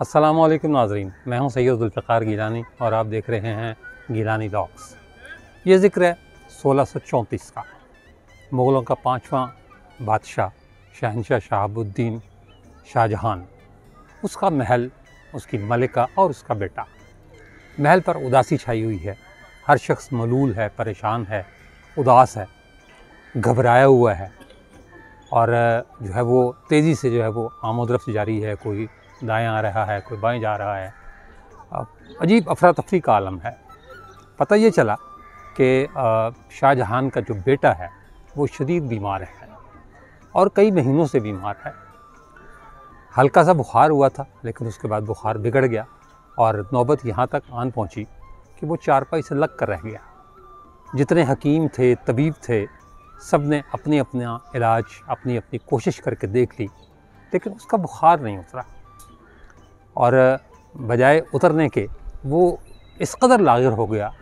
वालेकुम नाजरीन, मैं हूँ सैयद जुल्फ़ार गिलानी और आप देख रहे हैं गिलानी लॉक्स। ये ज़िक्र है 1634 का। मुग़लों का पांचवा बादशाह शहनशाह शहाबुद्दीन शाहजहान। उसका महल, उसकी मलिका और उसका बेटा। महल पर उदासी छाई हुई है। हर शख्स मलूल है, परेशान है, उदास है, घबराया हुआ है। और जो है वो तेज़ी से जो है वो आमोदरफ जारी है, कोई दाएँ आ रहा है, कोई बाएँ जा रहा है। अजीब अफरा तफरी का आलम है। पता ये चला कि शाहजहां का जो बेटा है, वो शदीद बीमार है और कई महीनों से बीमार है। हल्का सा बुखार हुआ था, लेकिन उसके बाद बुखार बिगड़ गया और नौबत यहाँ तक आन पहुँची कि वो चारपाई से लग कर रह गया। जितने हकीम थे, तबीब थे, सबने अपने अपना इलाज अपनी अपनी कोशिश करके देख ली, लेकिन उसका बुखार नहीं उतरा। और बजाय उतरने के, वो इस कदर लागिर हो गया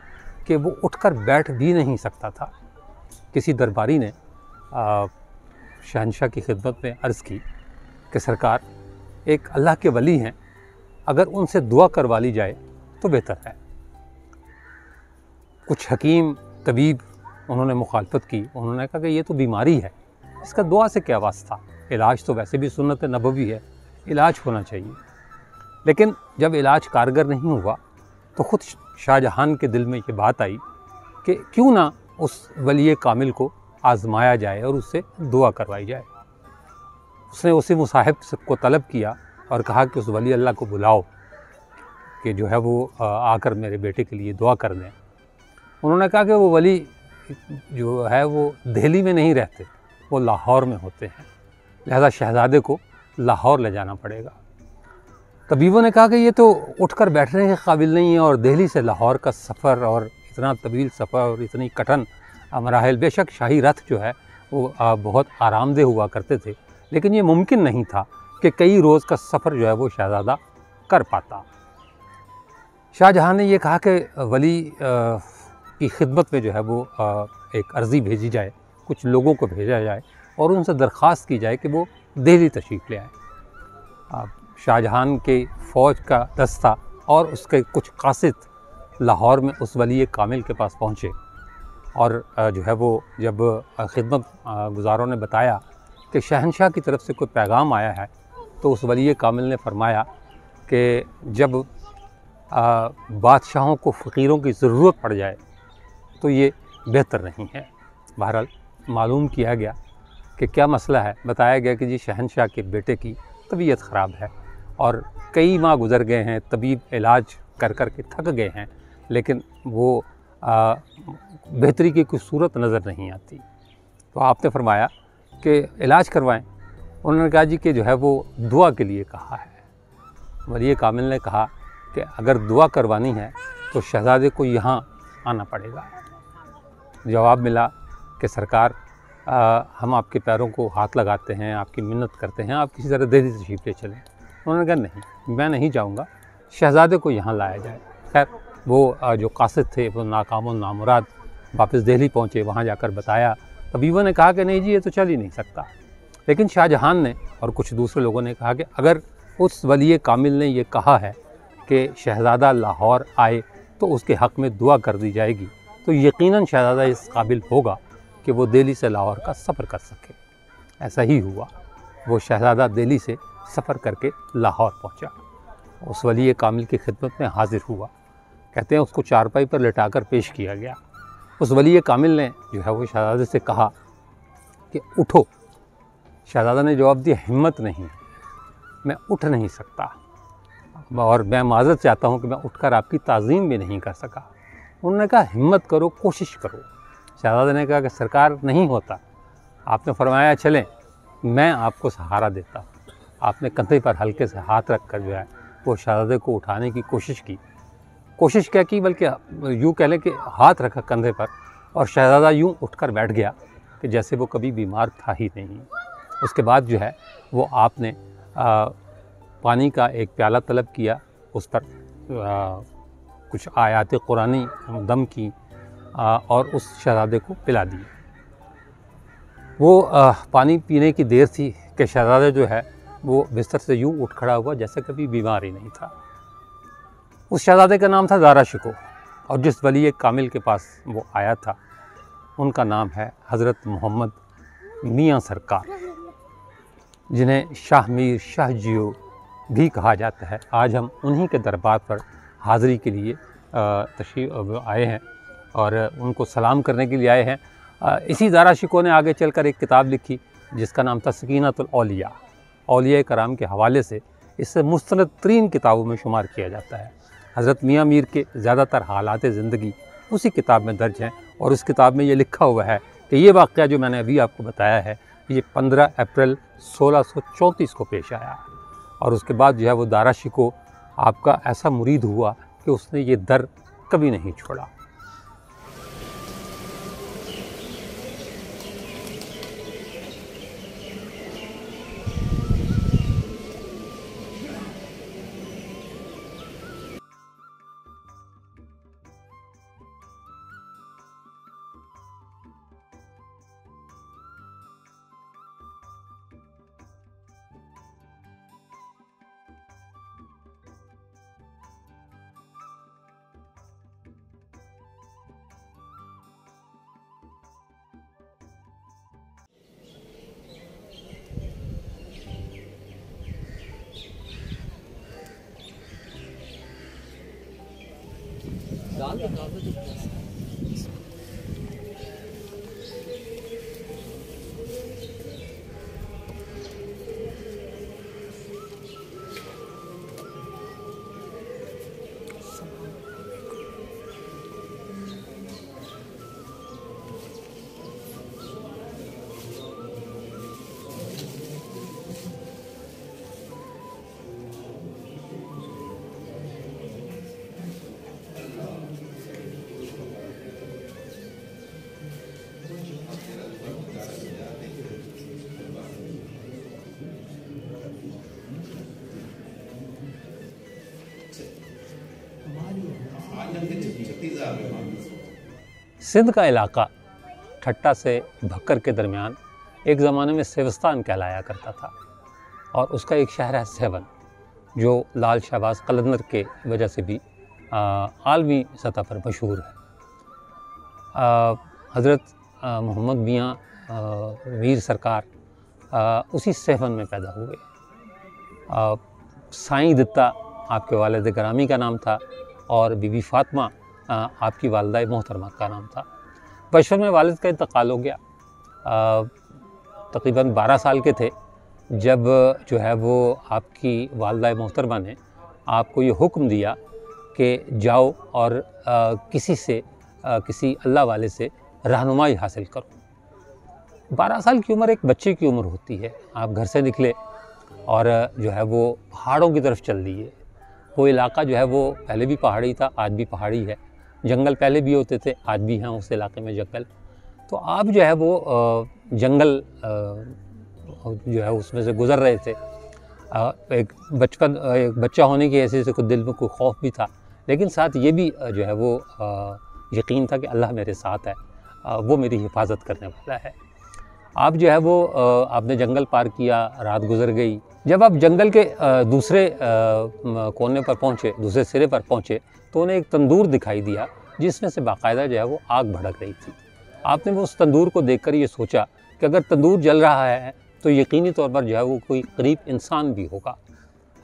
कि वो उठकर बैठ भी नहीं सकता था। किसी दरबारी ने शहनशाह की खिदमत में अर्ज़ की कि सरकार, एक अल्लाह के वली हैं, अगर उनसे दुआ करवा ली जाए तो बेहतर है। कुछ हकीम, तबीब उन्होंने मुखालफत की, उन्होंने कहा कि ये तो बीमारी है, इसका दुआ से क्या वास्ता? इलाज तो वैसे भी सुन्नत नबवी है, इलाज होना चाहिए। लेकिन जब इलाज कारगर नहीं हुआ तो ख़ुद शाहजहां के दिल में ये बात आई कि क्यों ना उस वली कामिल को आजमाया जाए और उससे दुआ करवाई जाए। उसने उसी मुसाहिब को तलब किया और कहा कि उस वली अल्लाह को बुलाओ कि जो है वो आकर मेरे बेटे के लिए दुआ कर दें। उन्होंने कहा कि वो वली जो है वो दिल्ली में नहीं रहते, वो लाहौर में होते हैं। लिहाजा शहज़ादे को लाहौर ले जाना पड़ेगा। तबीबों ने कहा कि ये तो उठकर बैठने के काबिल नहीं है और दिल्ली से लाहौर का सफ़र और इतना तवील सफ़र और इतनी कठिन मराहल, बेशक शाही रथ जो है, वो बहुत आरामदेह हुआ करते थे। लेकिन ये मुमकिन नहीं था कि कई रोज़ का सफ़र जो है वो शहज़ादा कर पाता। शाहजहाँ ने यह कहा कि वली की खिदमत में जो है वो एक अर्ज़ी भेजी जाए, कुछ लोगों को भेजा जाए और उनसे दरख्वास्त की जाए कि वो दिल्ली तशरीफ़ ले आए। शाहजहां के फ़ौज का दस्ता और उसके कुछ कासिद लाहौर में उस वली कामिल के पास पहुँचे। और जो है वो जब खिदमत गुजारों ने बताया कि शहनशाह की तरफ़ से कोई पैगाम आया है तो उस वली कामिल ने फरमाया कि जब बादशाहों को फ़कीरों की ज़रूरत पड़ जाए तो ये बेहतर नहीं है। बहरहाल, मालूम किया गया कि क्या मसला है? बताया गया कि जी शहनशाह के बेटे की तबीयत ख़राब है। और कई माह गुज़र गए हैं तबीब इलाज कर कर के थक गए हैं लेकिन वो बेहतरी की कोई सूरत नज़र नहीं आती। तो आपने फरमाया कि इलाज करवाएँ। उन्होंने कहा जी कि जो है वो दुआ के लिए कहा है। वली कामिल ने कहा कि अगर दुआ करवानी है तो शहजादे को यहाँ आना पड़ेगा। जवाब मिला कि सरकार आ, हम आपके पैरों को हाथ लगाते हैं आपकी मिन्नत करते हैं आप किसी तरह देरी तशरीफ़ ले चलें। उन्होंने कहा, नहीं, मैं नहीं जाऊँगा। शहज़ादे को यहाँ लाया जाए। खैर, वो जो कासिद थे, वो नाकाम नामुराद वापस दिल्ली पहुँचे, वहाँ जाकर बताया। तबीबों ने कहा कि, नहीं जी, ये तो चल ही नहीं सकता। लेकिन शाहजहां ने और कुछ दूसरे लोगों ने कहा कि, अगर उस वली कामिल ने ये कहा है कि शहज़ादा लाहौर आए तो उसके हक़ में दुआ कर दी जाएगी तो यकीनन शहज़ादा इस काबिल होगा कि वो दिल्ली से लाहौर का सफ़र कर सके। ऐसा ही हुआ। वो शहज़ादा दिल्ली से सफ़र करके लाहौर पहुँचा। उस वली कामिल की खिदमत में हाजिर हुआ। कहते हैं उसको चारपाई पर लिटाकर पेश किया गया। उस वली कामिल ने जो है वो शहजादे से कहा कि उठो। शहजादा ने जवाब दिया, हिम्मत नहीं मैं उठ नहीं सकता। और मैं माजरत चाहता हूँ कि मैं उठकर आपकी तज़ीम भी नहीं कर सका। उन्होंने कहा, हिम्मत करो, कोशिश करो। शहजादा ने कहा कि सरकार नहीं होता। आपने फरमाया, चलें, मैं आपको सहारा देता हूँ। आपने कंधे पर हल्के से हाथ रख कर जो है वो शहजादे को उठाने की कोशिश की। कोशिश क्या की बल्कि यूँ कह लें कि हाथ रखा कंधे पर और शहजादा यूँ उठकर बैठ गया कि जैसे वो कभी बीमार था ही नहीं। उसके बाद जो है वो आपने आ, पानी का एक प्याला तलब किया उस पर आ, कुछ आयात कुरानी दम की आ, और उस शहजादे को पिला दी। वो आ, पानी पीने की देर थी कि शहजादा जो है वो बिस्तर से यूँ उठ खड़ा हुआ जैसे कभी बीमार ही नहीं था। उस शहजादे का नाम था दारा शिको और जिस वली कामिल के पास वो आया था, उनका नाम है हज़रत मोहम्मद मियाँ सरकार, जिन्हें शाह मीर शाह जियो भी कहा जाता है। आज हम उन्हीं के दरबार पर हाज़री के लिए तशरीफ़ आए हैं और उनको सलाम करने के लिए आए हैं। इसी दारा शिको ने आगे चलकर एक किताब लिखी जिसका नाम था सकीनतौलिया अलिया कराम के हवाले से इससे मुस्ंद तरीन किताबों में शुमार किया जाता है। हज़रत मियाँ मीर के ज़्यादातर हालात ज़िंदगी उसी किताब में दर्ज हैं और उस किताब में ये लिखा हुआ है कि ये वाक़ जो मैंने अभी आपको बताया है, ये 15 अप्रैल 1634 को पेश आया। और उसके बाद जो है वो दारा शिको आपका ऐसा मुरीद हुआ कि उसने ये दर कभी नहीं छोड़ा। 後で食べてください。सिंध का इलाका ठट्टा से भक्कर के दरमियान एक ज़माने में सेवस्तान कहलाया करता था और उसका एक शहर है सेवन जो लाल शहबाज कलंदर के वजह से भी आलमी सतह पर मशहूर है। हज़रत मोहम्मद मियाँ वीर सरकार आ, उसी सेवन में पैदा हुए। साईं दत्ता आपके वालद ग्रामी का नाम था और बीबी फातिमा आपकी वालदा मोहतरमा का नाम था। बचपन में वालद का इंतकाल हो गया। तकरीबन 12 साल के थे जब जो है वो आपकी वालदा मोहतरमा ने आपको ये हुक्म दिया कि जाओ और आ, किसी से आ, किसी अल्लाह वाले से रहनुमाई हासिल करो। 12 साल की उम्र एक बच्चे की उम्र होती है। आप घर से निकले और जो है वो पहाड़ों की तरफ़ चल दिए वो इलाका जो है वो पहले भी पहाड़ी था आज भी पहाड़ी है। जंगल पहले भी होते थे, आज भी हैं उस इलाके में जंगल। तो आप जो है वो जंगल जो है उसमें से गुज़र रहे थे। एक बचपन एक बच्चा होने की ऐसे से कुछ दिल में कोई खौफ भी था। लेकिन साथ ये भी जो है वो यकीन था कि अल्लाह मेरे साथ है। वो मेरी हिफाजत करने वाला है। आप जो है वो आपने जंगल पार किया, रात गुजर गई। जब आप जंगल के दूसरे कोने पर पहुँचे, दूसरे सिरे पर पहुँचे तो उन्हें एक तंदूर दिखाई दिया, जिसमें से बाकायदा जो है वो आग भड़क रही थी। आपने वो उस तंदूर को देखकर ये सोचा कि अगर तंदूर जल रहा है तो यकीनी तौर पर जो है वो कोई करीब इंसान भी होगा।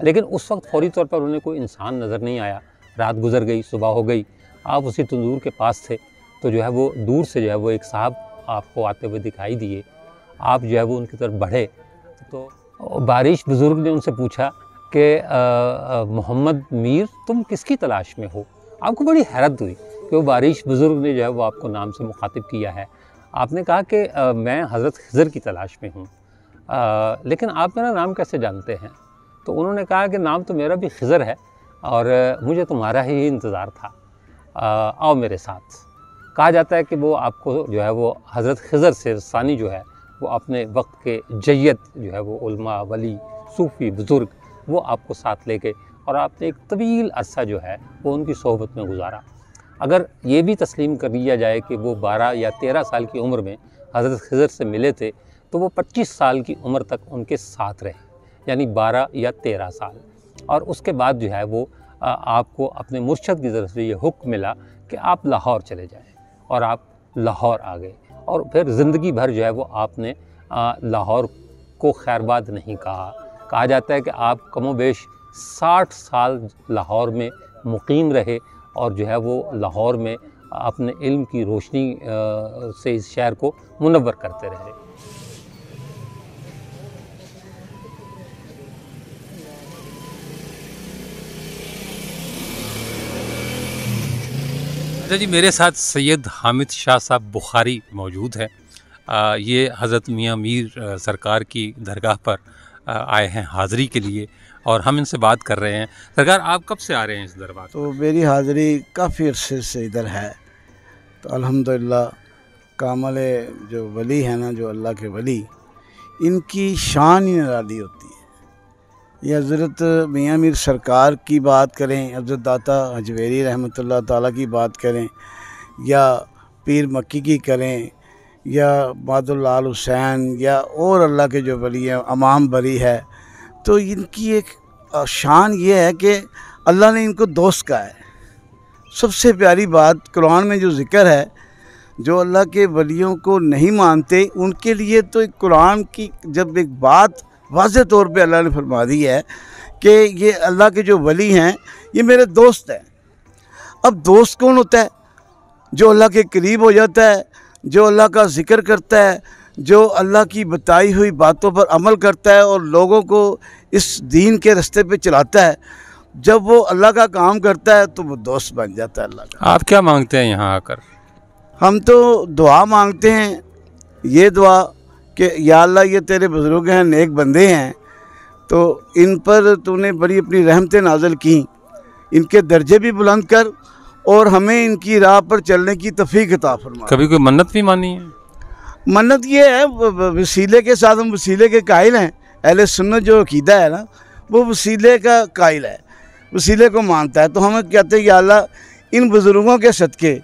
लेकिन उस वक्त फौरी तौर पर उन्हें कोई इंसान नज़र नहीं आया। रात गुजर गई, सुबह हो गई, आप उसी तंदूर के पास थे तो जो है वो दूर से जो है वो एक साहब आपको आते हुए दिखाई दिए। आप जो है वो उनकी तरफ़ बढ़े। तो बारिश, बुज़ुर्ग ने उनसे पूछा कि मोहम्मद मीर, तुम किसकी तलाश में हो? आपको बड़ी हैरत हुई कि वो बारिश, बुज़ुर्ग ने जो है वो आपको नाम से मुखातिब किया है। आपने कहा कि मैं हज़रत खज़र की तलाश में हूँ। लेकिन आप मेरा नाम कैसे जानते हैं? तो उन्होंने कहा कि, नाम तो मेरा भी खज़र है और मुझे तुम्हारा ही इंतज़ार था। आओ मेरे साथ। कहा जाता है कि वो आपको जो है वो हज़रत खज़र से सानी जो है वो अपने वक्त के जैत जो है वो उल्मा, वली, सूफ़ी, बुज़ुर्ग, वो आपको साथ ले गए और आपने एक तवील अरसा जो है वो उनकी सोहबत में गुजारा। अगर ये भी तस्लीम कर लिया जाए कि वो 12 या 13 साल की उम्र में हज़रत खज़र से मिले थे तो वो 25 साल की उम्र तक उनके साथ रहे, यानी 12 या 13 साल। और उसके बाद जो है वो आपको अपने मुर्शद की तरफ़ से ये हुक्म मिला कि आप लाहौर चले जाएँ और आप लाहौर आ गए। और फिर ज़िंदगी भर जो है वो आपने लाहौर को खैरबाद नहीं कहा। कहा जाता है कि आप कमोबेश साठ साल लाहौर में मुकीम रहे और जो है वो लाहौर में अपने इल्म की रोशनी से इस शहर को मुनवर करते रहे। जी, मेरे साथ सैयद हामिद शाह साहब बुखारी मौजूद है। ये हज़रत मियाँ मीर सरकार की दरगाह पर आए हैं हाज़री के लिए और हम इनसे बात कर रहे हैं। सरकार, आप कब से आ रहे हैं इस दरबार तो मेरी हाज़री काफ़ी अरसे से इधर है। तो अल्हम्दुलिल्लाह, कामल जो वली है ना, जो अल्लाह के वली, इनकी शान ही निराली होती है। ये हज़रत मियाँ मीर सरकार की बात करें, हज़रत दाता हजवेरी रहमत ताला की बात करें, या पीर मक्की की करें, या बादुल्लाल हुसैन, या और अल्लाह के जो वली हैं, अमाम बरी है तो इनकी एक शान ये है कि अल्लाह ने इनको दोस्त कहा है। सबसे प्यारी बात कुरान में जो ज़िक्र है, जो अल्लाह के वलियों को नहीं मानते, उनके लिए तो एक कुरान की जब एक बात वाज तौर पर अल्लाह ने फरमा दी है कि ये अल्लाह के जो वली हैं ये मेरे दोस्त हैं। अब दोस्त कौन होता है? जो अल्लाह के करीब हो जाता है जो अल्लाह का ज़िक्र करता है जो अल्लाह की बताई हुई बातों पर अमल करता है और लोगों को इस दीन के रास्ते पे चलाता है जब वो अल्लाह का काम करता है तो वो दोस्त बन जाता है अल्लाह का। आप क्या मांगते हैं यहाँ आकर? हम तो दुआ मांगते हैं ये दुआ कि या अल्लाह ये तेरे बुज़ुर्ग हैं नेक बंदे हैं। तो इन पर तूने बड़ी अपनी रहमतें नाजल की। इनके दर्जे भी बुलंद कर और हमें इनकी राह पर चलने की तफीक किताब फरमा कभी कोई मन्नत भी मानी है? मन्नत ये है वसीले के साथ हम वसीले के कायल हैं। अहले सुन्नत जो अकीदा है ना वो वसीले का कायल है। वसीले को मानता है तो हमें कहते हैं कि अल्लाह इन बुज़ुर्गों के सदक़े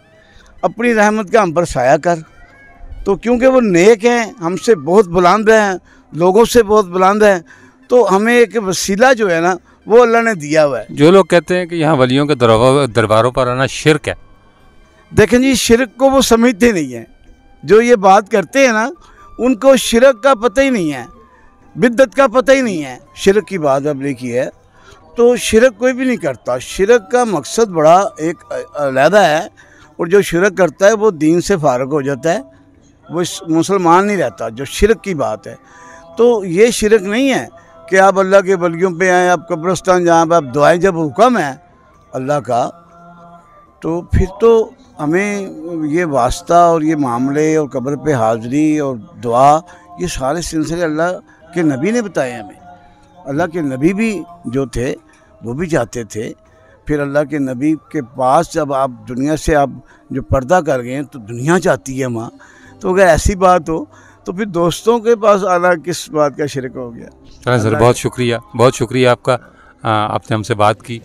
अपनी रहमत का हम पर साया कर। तो क्योंकि वो नेक हैं हमसे बहुत बुलंद हैं लोगों से बहुत बुलंद हैं तो हमें एक वसीला जो है ना वो अल्लाह ने दिया हुआ है। जो लोग कहते हैं कि यहाँ वलियों के दरबारों पर आना शिरक है। देखें जी शिरक को वो समझते नहीं हैं। जो ये बात करते हैं ना उनको शिरक का पता ही नहीं है बिद्दत का पता ही नहीं है। शिरक की बात अब लिखी है तो शिरक कोई भी नहीं करता। शिरक का मकसद बड़ा एक अलहदा है और जो शिरक करता है वो दीन से फारग हो जाता है। वो मुसलमान नहीं रहता, जो शिरक की बात है। तो ये शिरक नहीं है कि आप अल्लाह के बलियों पे आए, आप कब्रस्तान जहाँ पर आप दुआएँ, जब हुक्म है अल्लाह का तो फिर तो हमें ये वास्ता और ये मामले और कब्र पे हाज़री और दुआ, ये सारे सिलसिले अल्लाह के नबी ने बताए हमें। अल्लाह के नबी भी जो थे, वो भी जाते थे। फिर अल्लाह के नबी के पास जब आप दुनिया से आप जो पर्दा कर गए तो दुनिया जाती है वहाँ। तो अगर ऐसी बात हो तो फिर दोस्तों के पास आना किस बात का शिरक हो गया? सर, बहुत शुक्रिया बहुत शुक्रिया आपका आपने हमसे बात की।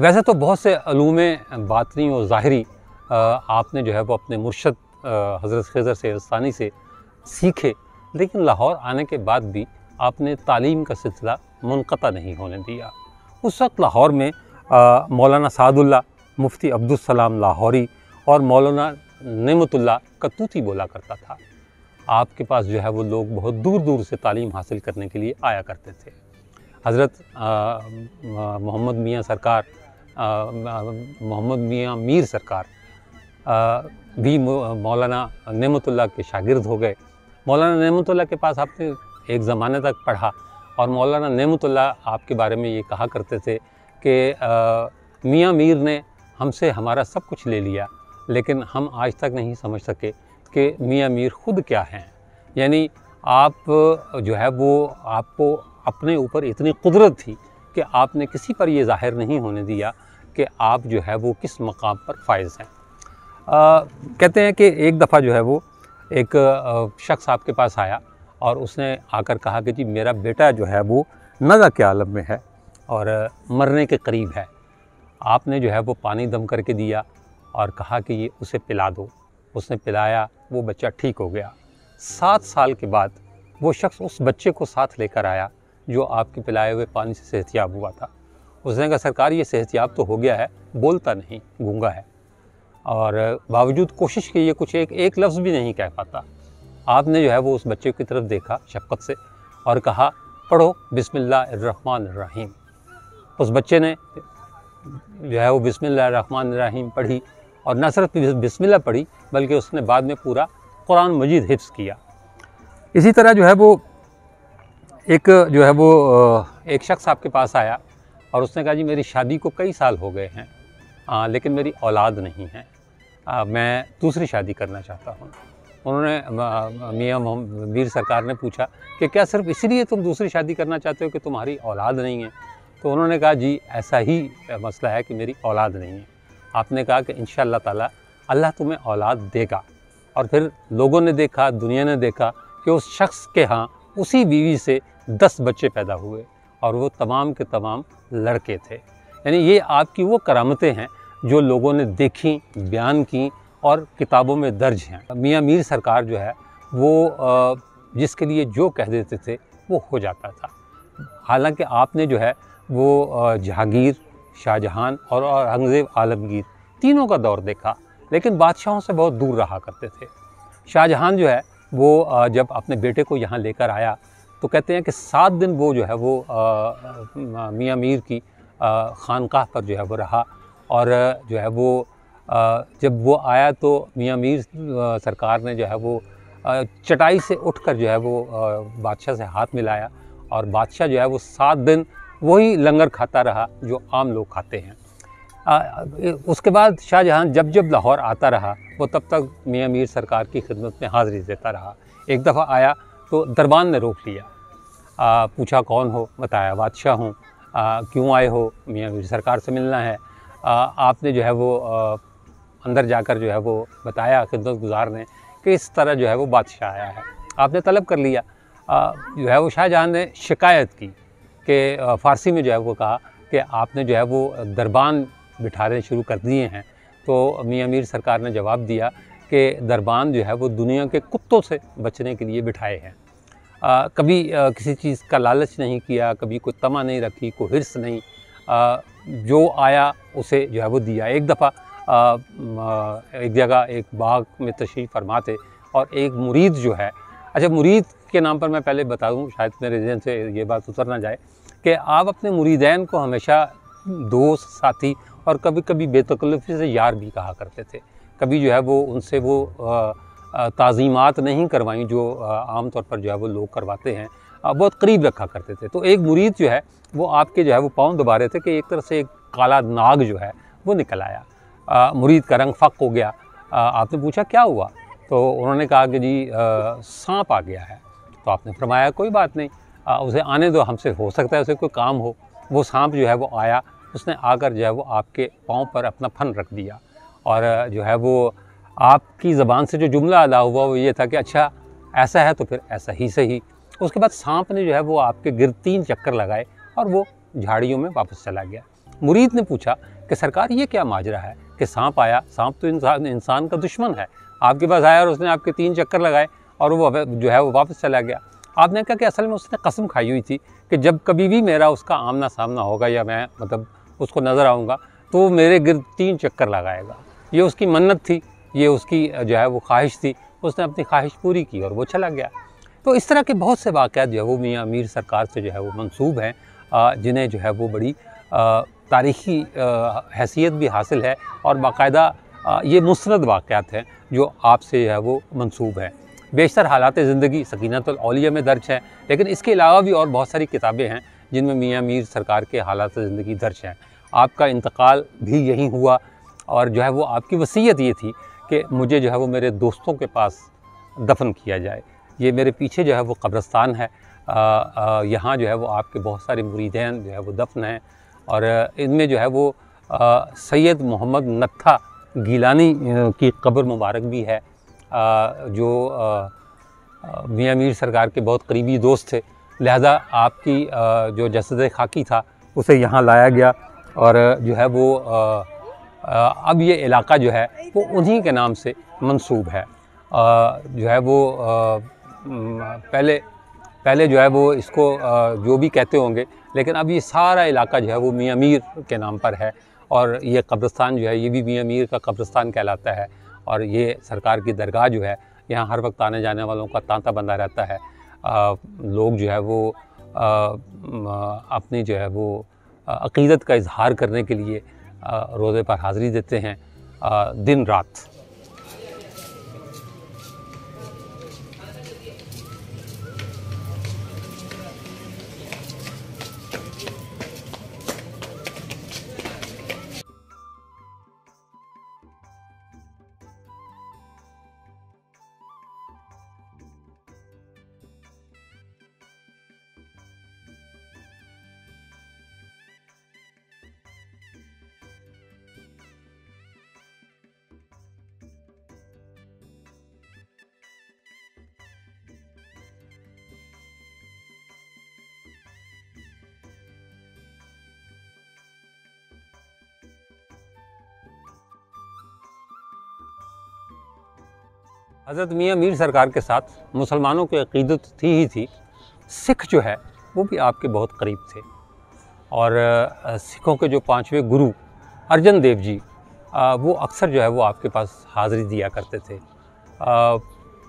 वैसे तो बहुत से अलूम बातनी और ज़ाहरी आपने जो है वो अपने मुर्शद हज़रत खज़र सैदानी से सीखे। लेकिन लाहौर आने के बाद भी आपने तालीम का सिलसिला मुनक़ा नहीं होने दिया। उस वक्त लाहौर में मौलाना सादुल्ला मुफ्ती अब्दुलसलाम लाहौरी और मौलाना नमतुल्ला कतूती बोला करता था। आपके पास जो है वो लोग बहुत दूर दूर से तालीम हासिल करने के लिए आया करते थे। हज़रत मोहम्मद मियाँ सरकार मोहम्मद मियाँ मीर सरकार आ, भी मौलाना नमतुल्ला के शागिर्द हो गए। मौलाना नमतुल्ला के पास आपने एक ज़माने तक पढ़ा और मौलाना नमतुल्ला आपके बारे में ये कहा करते थे कि मियाँ मीर ने हमसे हमारा सब कुछ ले लिया, लेकिन हम आज तक नहीं समझ सके कि मियाँ मीर ख़ुद क्या हैं। यानी आप जो है वो आपको अपने ऊपर इतनी कुदरत थी कि आपने किसी पर ये ज़ाहिर नहीं होने दिया कि आप जो है वो किस मकाम पर फायज़ हैं। कहते हैं कि एक दफ़ा जो है वो एक शख्स आपके पास आया और उसने आकर कहा कि जी, मेरा बेटा जो है वो नज़ा के आलम में है और मरने के करीब है। आपने जो है वो पानी दम करके दिया और कहा कि ये उसे पिला दो। उसने पिलाया, वो बच्चा ठीक हो गया। सात साल के बाद वो शख्स उस बच्चे को साथ लेकर आया जो आपके पिलाए हुए पानी से सेहतियाब हुआ था। उसने कहा, सरकार, ये सेहतियाब तो हो गया है, बोलता नहीं, गूँगा है। और बावजूद कोशिश की, ये कुछ एक एक लफ्ज़ भी नहीं कह पाता। आपने जो है वो उस बच्चे की तरफ़ देखा शफ़क़त से और कहा, पढ़ो, बिस्मिल्लाहिर्रहमानिर्रहीम। उस बच्चे ने जो है वो बिस्मिल्लाहिर्रहमानिर्रहीम पढ़ी और न सिर्फ़ बिस्मिल्लाह पढ़ी, बल्कि उसने बाद में पूरा कुरान मजीद हिफ्स किया। इसी तरह जो है वो एक, जो है वो एक शख्स आपके पास आया और उसने कहा, जी, मेरी शादी को कई साल हो गए हैं। आ, लेकिन मेरी औलाद नहीं है। आ, मैं दूसरी शादी करना चाहता हूँ। उन्होंने मियाँ वीर सरकार ने पूछा कि क्या सिर्फ़ इसलिए तुम दूसरी शादी करना चाहते हो कि तुम्हारी औलाद नहीं है? तो उन्होंने कहा जी ऐसा ही मसला है कि मेरी औलाद नहीं है। आपने कहा कि इन ताला अल्लाह तुम्हें औलाद देगा। और फिर लोगों ने देखा दुनिया ने देखा कि उस शख्स के यहाँ उसी बीवी से दस बच्चे पैदा हुए और वो तमाम के तमाम लड़के थे। यानी ये आपकी वो करामतें हैं जो लोगों ने देखी, बयान की और किताबों में दर्ज हैं। मियाँ मीर सरकार जो है, वो जिसके लिए जो कह देते थे, वो हो जाता था। हालाँकि आपने जो है, वो जहांगीर शाहजहां और औरंगज़ेब आलमगीर तीनों का दौर देखा, लेकिन बादशाहों से बहुत दूर रहा करते थे। शाहजहां जो है, वो जब अपने बेटे को यहाँ लेकर आया तो कहते हैं कि सात दिन वो जो है, वो मियाँ मीर की खानकाह पर जो है वो रहा और जो है वो जब वो आया तो मियाँ मीर सरकार ने जो है वो चटाई से उठकर जो है वो बादशाह से हाथ मिलाया और बादशाह जो है वो सात दिन वही लंगर खाता रहा जो आम लोग खाते हैं। उसके बाद शाहजहां जब जब लाहौर आता रहा, वो तब तक मियाँ मीर सरकार की खिदमत में हाज़िरी देता रहा। एक दफ़ा आया तो दरबान ने रोक लिया। पूछा कौन हो? बताया बादशाह हूँ। क्यों आए हो? मियाँ मीर सरकार से मिलना है। आ, आपने जो है वो आ, अंदर जाकर जो है वो बताया खिदमत गुजार ने कि इस तरह जो है वो बादशाह आया है। आपने तलब कर लिया। आ, जो है वो शाहजहाँ ने शिकायत की कि फ़ारसी में जो है वो कहा कि आपने जो है वो दरबान बिठाने शुरू कर दिए हैं। तो मियाँ मीर सरकार ने जवाब दिया कि दरबान जो है वो दुनिया के कुत्तों से बचने के लिए बिठाए हैं। आ, कभी आ, किसी चीज़ का लालच नहीं किया कभी कोई तमा नहीं रखी कोई हिरस नहीं आ, जो आया उसे जो है वो दिया। एक दफ़ा एक जगह एक बाग में तशरीफ़ फरमा थे और एक मुरीद जो है अच्छा मुरीद के नाम पर मैं पहले बता दूँ शायद मेरे जहन से ये बात उतर ना जाए कि आप अपने मुरीदैन को हमेशा दोस्त साथी और कभी कभी बेतकल्फ़ी से यार भी कहा करते थे। कभी जो है वो उनसे वो ताज़ीमत नहीं करवाई जो आम तौर पर जो है वो लोग करवाते हैं बहुत करीब रखा करते थे। तो एक मुरीद जो है वो आपके जो है वो पाँव दबा रहे थे कि एक तरह से एक काला नाग जो है वो निकल आया। मुरीद का रंग फ़क हो गया। आपने पूछा क्या हुआ? तो उन्होंने कहा कि जी सांप आ गया है। तो आपने फरमाया कोई बात नहीं आ, उसे आने दो हमसे हो सकता है उसे कोई काम हो। वो सांप जो है वो आया उसने आकर जो है वो आपके पाँव पर अपना फन रख दिया और जो है वो आपकी ज़बान से जो जुमला अदा हुआ वो ये था कि अच्छा ऐसा है तो फिर ऐसा ही सही। उसके बाद सांप ने जो है वो आपके गिर तीन चक्कर लगाए और वो झाड़ियों में वापस चला गया। मुरीद ने पूछा कि सरकार ये क्या माजरा है कि सांप आया? सांप तो इंसान इंसान का दुश्मन है। आपके पास आया और उसने आपके तीन चक्कर लगाए और वो जो है वो वापस चला गया। आपने कहा कि असल में उसने कसम खाई हुई थी कि जब कभी भी मेरा उसका आमना सामना होगा या मैं मतलब उसको नज़र आऊँगा तो वो मेरे गिर तीन चक्कर लगाएगा। ये उसकी मन्नत थी। ये उसकी जो है वो ख्वाहिश थी, उसने अपनी ख्वाहिश पूरी की और वो चला गया। तो इस तरह के बहुत से वाक़ जो है वो मियाँ अमीर सरकार से जो है वो मनसूब हैं जिन्हें जो है वो बड़ी तारीख़ी हैसियत भी हासिल है और बाकायदा ये मुस्रद वाक़ात हैं जो आपसे जो है वो मनसूब हैं। बेशतर हालात ज़िंदगी सकीनतौलिया में दर्ज है, लेकिन इसके अलावा भी और बहुत सारी किताबें हैं जिनमें मियाँ मीर सरकार के हालात ज़िंदगी दर्ज हैं। आपका इंतकाल भी यहीं हुआ और जो है वो आपकी वसीयत ये थी कि मुझे जो है वो मेरे दोस्तों के पास दफन किया जाए। ये मेरे पीछे जो है वो कब्रस्तान है। यहाँ जो है वो आपके बहुत सारे मुरीदैन जो है वो दफन हैं और इनमें जो है वो सैयद मोहम्मद नत्था गीलानी की कब्र मुबारक भी है। जो मियाँ मीर सरकार के बहुत करीबी दोस्त थे। लिहाजा आपकी जो जसद खाकी था, उसे यहाँ लाया गया और जो है वो अब ये इलाका जो है वो उन्हीं के नाम से मंसूब है। जो है वो पहले पहले जो है वो इसको जो भी कहते होंगे लेकिन अब ये सारा इलाका जो है वो मियाँ मीर के नाम पर है और ये कब्रस्तान जो है ये भी मियाँ मीर का कब्रस्तान कहलाता है और ये सरकार की दरगाह जो है यहाँ हर वक्त आने जाने वालों का तांता बंधा रहता है। आ, लोग जो है वो आ, अपनी जो है वो अकीदत का इजहार करने के लिए रोज़े पर हाज़री देते हैं दिन रात। हज़रत मियाँ मीर सरकार के साथ मुसलमानों की अकीदत थी ही थी। सिख जो है, वो भी आपके बहुत करीब थे। और सिखों के जो पाँचवें गुरु अर्जन देव जी वो अक्सर जो है, वो आपके पास हाज़िरी दिया करते थे।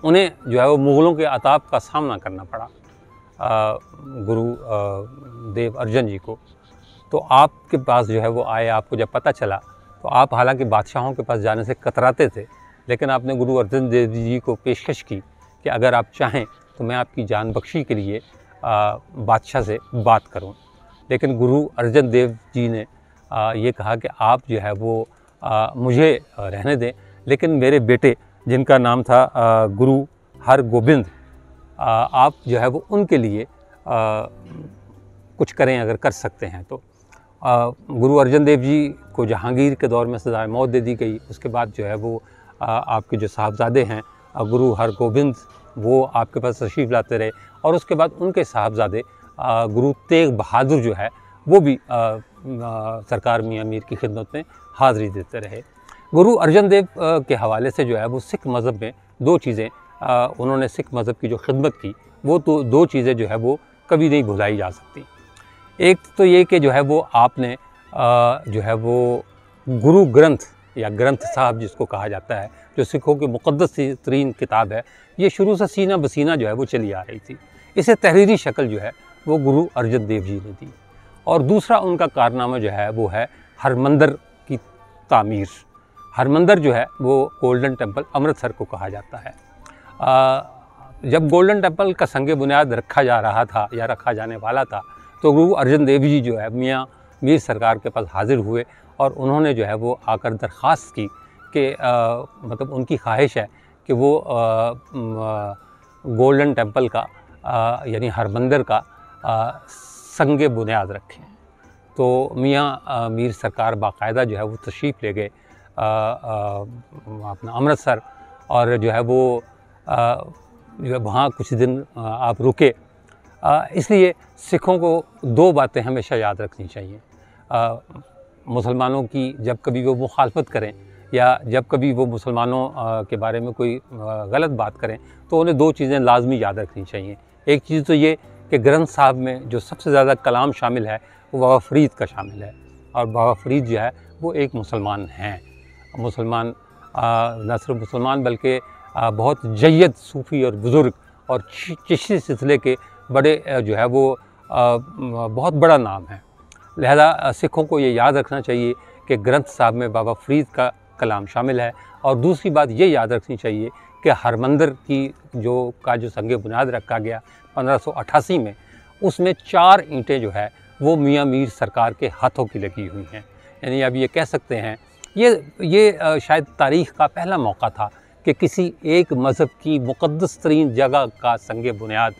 उन्हें जो है, वो मुग़लों के अताब का सामना करना पड़ा गुरु देव अर्जन जी को। तो आपके पास जो है, वो आए, आपको जब पता चला तो आप हालाँकि बादशाहों के पास जाने से कतराते थे लेकिन आपने गुरु अर्जन देव जी को पेशकश की कि अगर आप चाहें तो मैं आपकी जान बख्शी के लिए बादशाह से बात करूँ। लेकिन गुरु अर्जन देव जी ने ये कहा कि आप जो है वो मुझे रहने दें। लेकिन मेरे बेटे, जिनका नाम था गुरु हर गोबिंद आप जो है वो उनके लिए कुछ करें अगर कर सकते हैं तो। गुरु अर्जन देव जी को जहांगीर के दौर में सजाए मौत दे दी गई। उसके बाद जो है वो आपके जो साहबजादे हैं गुरु हरगोबिंद वो आपके पास तशरीफ़ लाते रहे और उसके बाद उनके साहबजादे गुरु तेग बहादुर जो है वो भी आ, आ, सरकार मियाँ मीर की खिदमत में हाज़िरी देते रहे। गुरु अर्जन देव के हवाले से जो है वो सिख मज़हब में दो चीज़ें उन्होंने सिख मज़हब की जो खिदमत की वो तो दो चीज़ें जो है वो कभी नहीं भुलाई जा सकती। एक तो ये कि जो है वो आपने जो है वो गुरु ग्रंथ या ग्रंथ साहब जिसको कहा जाता है जो सिखों की मुक़दस तरीन किताब है ये शुरू से सीना बसीना जो है वो चली आ रही थी। इसे तहरीरी शक्ल जो है वो गुरु अर्जन देव जी ने दी। और दूसरा उनका कारनामा जो है वो है हरमंदर की तामीर। हरमंदर जो है वो गोल्डन टेंपल अमृतसर को कहा जाता है। आ, जब गोल्डन टेंपल का संग बुनियाद रखा जा रहा था या रखा जाने वाला था तो गुरु अर्जन देव जी जो है मियाँ मीर सरकार के पास हाजिर हुए। और उन्होंने जो है वो आकर दरख्वास्त की कि मतलब उनकी ख्वाहिश है कि वो गोल्डन टेंपल का यानी हरमंदर का संग बुनियाद रखें। तो मियाँ मीर सरकार बाकायदा जो है वो तशरीफ़ ले गए अपना अमृतसर और जो है वो जो है वहाँ कुछ दिन आप रुके। इसलिए सिखों को दो बातें हमेशा याद रखनी चाहिए। मुसलमानों की जब कभी वो मुखालफत करें या जब कभी वो मुसलमानों के बारे में कोई गलत बात करें तो उन्हें दो चीज़ें लाजमी याद रखनी चाहिए। एक चीज़ तो ये कि ग्रंथ साहब में जो सबसे ज़्यादा कलाम शामिल है, वो बाबा फरीद का शामिल है और बाबा फरीद जो है, वो एक मुसलमान हैं। मुसलमान न सिर्फ़ मुसलमान बल्कि बहुत जैद सूफ़ी और बुज़ुर्ग और चिश्ती सिलसिले के बड़े जो है वो बहुत बड़ा नाम है। लिहाजा सिखों को ये याद रखना चाहिए कि ग्रंथ साहब में बाबा फरीद का कलाम शामिल है और दूसरी बात ये याद रखनी चाहिए कि हरमंदर की जो, का जो संग बुनियाद रखा गया पंद्रह में, उसमें चार ईंटें जो है, वो मियाँ मीर सरकार के हाथों की लगी हुई हैं। यानी अब ये कह सकते हैं, ये ये शायद तारीख़ का पहला मौका था कि किसी एक मज़हब की मुक़दस तरीन जगह का संग बुनियाद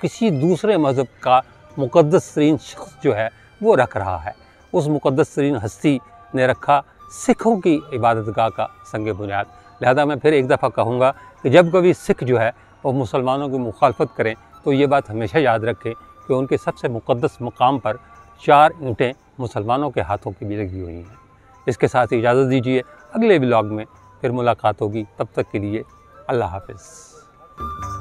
किसी दूसरे मज़हब का मुक़दस तरीन शख्स जो है वो रख रहा है। उस मुक़दस तरीन हस्ती ने रखा सिखों की इबादत गाह का संग बुनियाद। लिहाजा मैं फिर एक दफ़ा कहूँगा कि जब कभी सिख जो है वो मुसलमानों की मुखालफत करें तो ये बात हमेशा याद रखें कि उनके सबसे मुक़दस मकाम पर चार ईंटें मुसलमानों के हाथों की भी लगी हुई हैं। इसके साथ ही इजाज़त दीजिए, अगले ब्लॉग में फिर मुलाकात होगी। तब तक के लिए अल्लाह हाफिज़।